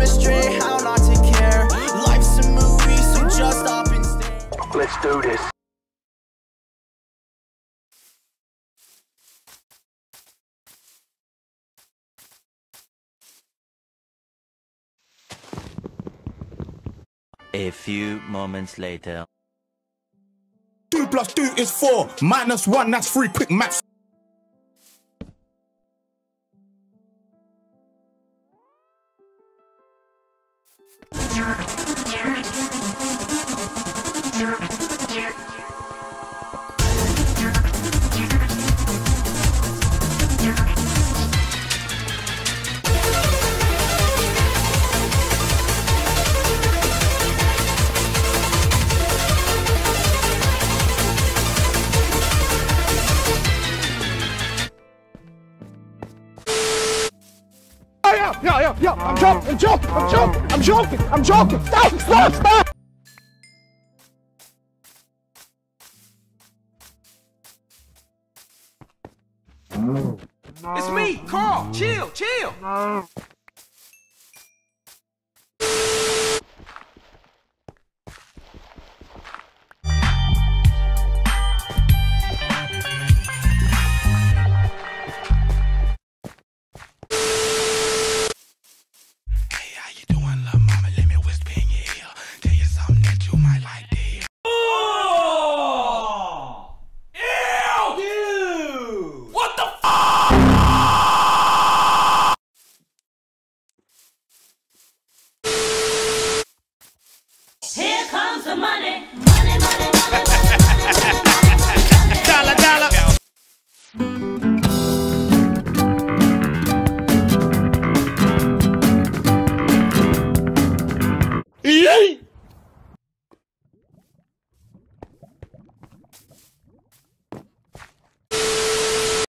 demonstrate how not to care. Life's a movie, so just stop and stare. Let's do this. A few moments later. Two plus two is four. Minus one, that's three. Quick maths. Oh, yeah, yeah, yeah, yeah. I'm joking, I'm joking, I'm joking, I'm joking, I'm joking. Stop, stop, stop. It's me, Carl. Chill, chill. Money, money,